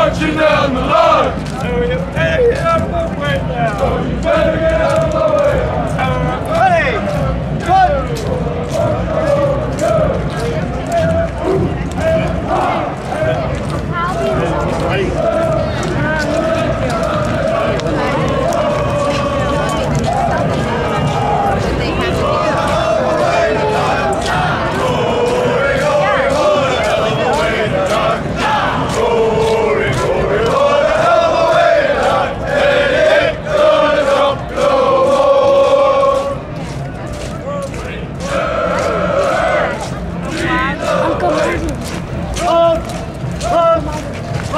marching down the line.